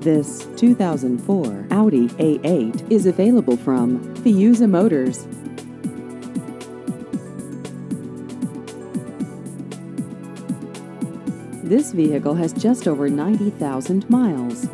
This 2004 Audi A8 is available from Fiuza Motors. This vehicle has just over 90,000 miles.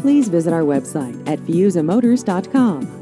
Please visit our website at fiuzamotors.com.